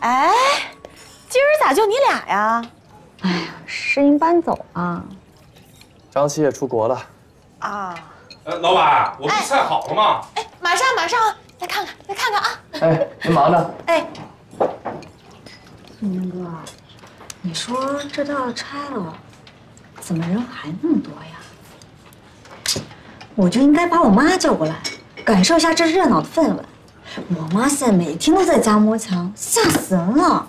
哎，今儿咋就你俩呀？哎呀，诗音搬走啊，张琪也出国了。啊，哎，老板，我们菜好了吗？哎，马上马上，再看看再看看啊！哎，您忙着。哎，宋明哥，你说这都要拆了，怎么人还那么多呀？我就应该把我妈叫过来，感受一下这热闹的氛围。我妈现在每天都在家摸墙，吓死人了。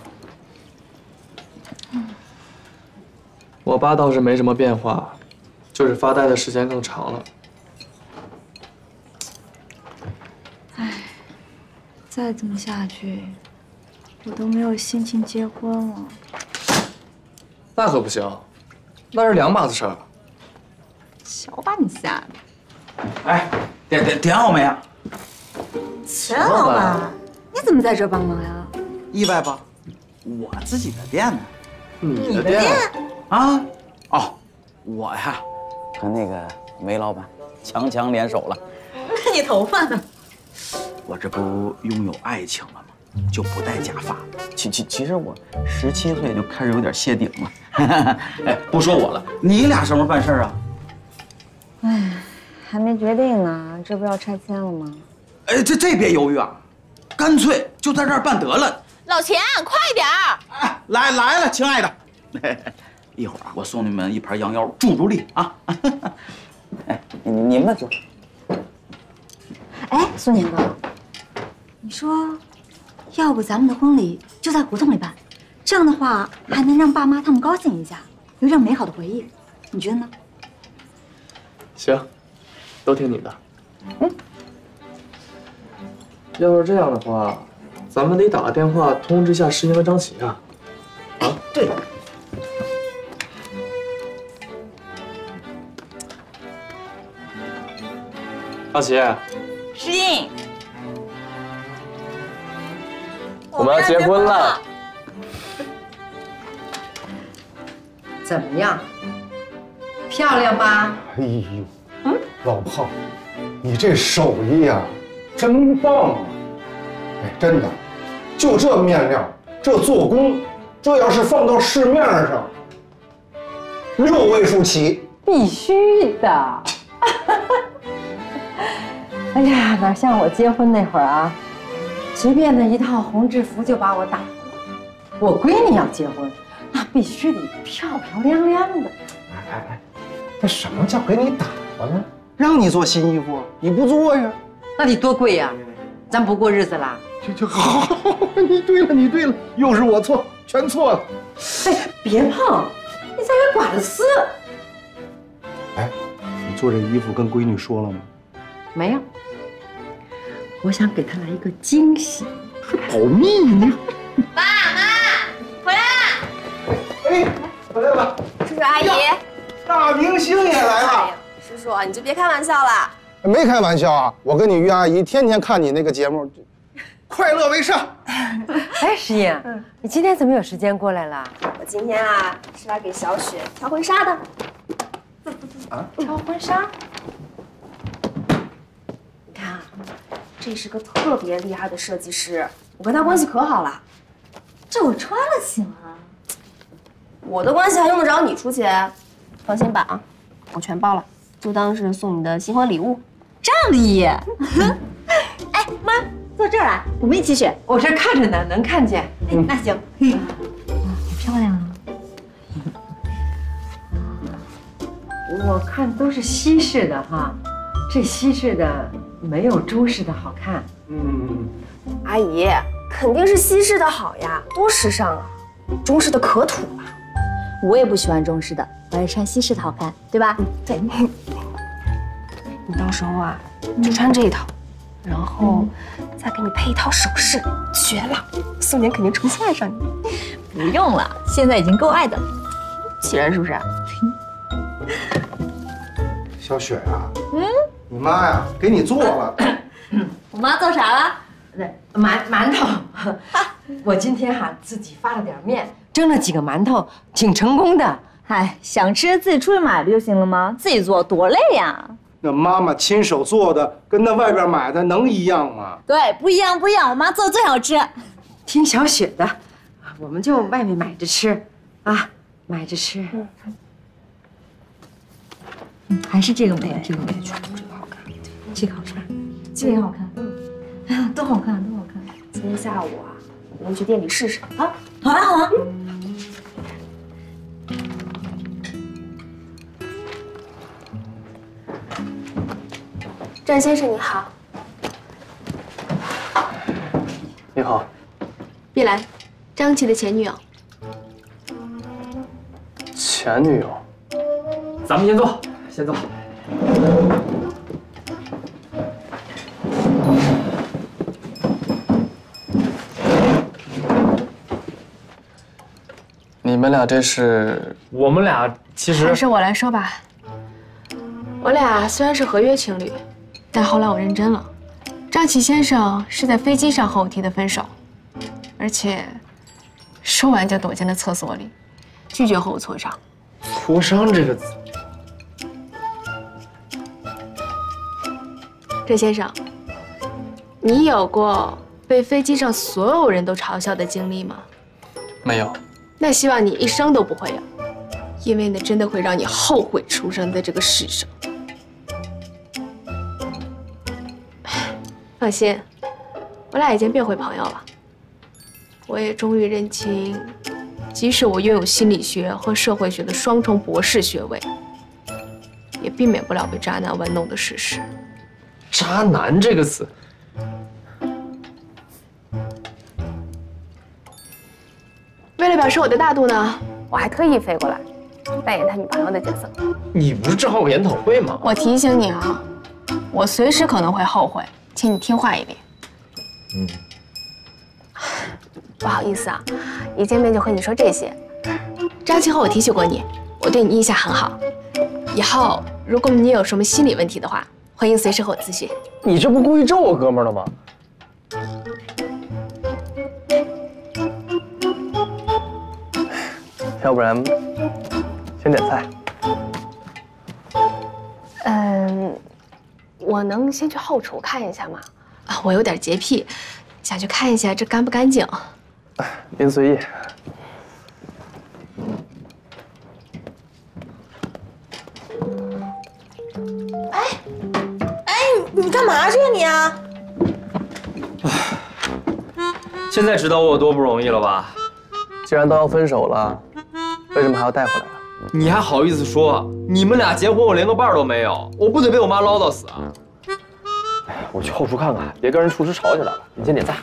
我爸倒是没什么变化，就是发呆的时间更长了。再这么下去，我都没有心情结婚了。那可不行，那是两码子事儿。瞧把你吓的！哎，点点点好没啊？钱老板，你怎么在这帮忙呀？意外吧？我自己的店呢？你的店？啊？哦，我呀，和那个梅老板强强联手了。那你头发呢？我这不拥有爱情了吗？就不戴假发。其其其实我十七岁就开始有点谢顶了。哎，不说我了，你俩什么时候办事啊？哎，还没决定呢，这不要拆迁了吗？哎，这这别犹豫啊，干脆就在这儿办得了。老钱，快点儿！哎，来来了，亲爱的，一会儿啊，我送你们一盘羊腰，助助力啊。哎，你们坐。哎，苏年哥，你说，要不咱们的婚礼就在胡同里办，这样的话还能让爸妈他们高兴一下，有点美好的回忆，你觉得呢？行，都听你的。嗯。要是这样的话，咱们得打个电话通知一下诗音和张琪啊。啊，对。张琪，诗音，我们要结婚了。怎么样？漂亮吧？哎呦，嗯，老胖，你这手艺呀，真棒啊！哎，真的，就这面料，这做工，这要是放到市面上，六位数起。必须的。哎呀，哪像我结婚那会儿啊，随便的一套红制服就把我打发了。我闺女要结婚，那必须得漂漂亮亮的。哎哎哎，这什么叫给你打发呢？让你做新衣服，你不做呀？那得多贵呀！咱不过日子啦。这就好，你对了，你对了，又是我错，全错了。哎，别碰，你在这刮了丝。哎，你做这衣服跟闺女说了吗？没有。我想给她来一个惊喜，还保密呢。爸妈，回来啦！哎，回来了。叔叔阿姨，大明星也来了。叔叔，你就别开玩笑了。没开玩笑啊！我跟你于阿姨天天看你那个节目，快乐为上。哎，石英，你今天怎么有时间过来了？我今天啊是来给小雪挑婚纱的。啊，挑婚纱？你看啊，这是个特别厉害的设计师，我跟他关系可好了。这我穿得行吗？我的关系还用得着你出钱？放心吧啊，我全包了，就当是送你的新婚礼物。仗义。哎，妈，坐这儿来，我们一起选。我这看着呢，能看见。哎，那行。好漂亮啊！我看都是西式的哈，这西式的没有中式的好看。嗯，阿姨，肯定是西式的好呀，多时尚啊！中式的可土了。我也不喜欢中式的，我还是穿西式的好看，对吧？对。你到时候啊，就穿这一套，然后再给你配一套首饰，绝了！宋年肯定重新爱上你。不用了，现在已经够爱的了。气人是不是？小雪啊，嗯，你妈呀，给你做了。我妈做啥了？对，馒馒头。我今天哈自己发了点面，蒸了几个馒头，挺成功的。哎，想吃自己出去买不就行了吗？自己做多累呀。那妈妈亲手做的，跟那外边买的能一样吗？对，不一样，不一样。我妈做的最好吃。听小雪的，啊我们就外面买着吃，啊，买着吃。嗯，还是这个美，这个美，这个好看，这个好看，这个也好看，哎呀，都好看，都好看。今天下午啊，我们去店里试试啊。好啊，好啊。张先生你好，你好，碧兰，张琪的前女友。前女友。咱们先坐，先坐。你们俩这是？我们俩其实还是我来说吧。我俩虽然是合约情侣，但后来我认真了。张启先生是在飞机上和我提的分手，而且说完就躲进了厕所里，拒绝和我磋商。磋商这个字，郑先生，你有过被飞机上所有人都嘲笑的经历吗？没有。那希望你一生都不会有，因为那真的会让你后悔出生在这个世上。放心，我俩已经变回朋友了。我也终于认清，即使我拥有心理学和社会学的双重博士学位，也避免不了被渣男玩弄的事实。渣男这个词，为了表示我的大度呢，我还特意飞过来，扮演他女朋友的角色。你不是正好有研讨会吗？我提醒你啊，我随时可能会后悔，请你听话一点。嗯，不好意思啊，一见面就和你说这些。张琪和我提起过你，我对你印象很好。以后如果你有什么心理问题的话，欢迎随时和我咨询。你这不故意咒我哥们儿的吗？要不然先点菜。我能先去后厨看一下吗？啊，我有点洁癖，想去看一下这干不干净。您随意。哎，哎你干嘛去呀你啊？现在知道我有多不容易了吧？既然都要分手了，为什么还要带回来啊？你还好意思说？你们俩结婚，我连个伴都没有，我不得被我妈唠叨死啊！我去后厨看看，别跟人厨师吵起来了。你先点菜。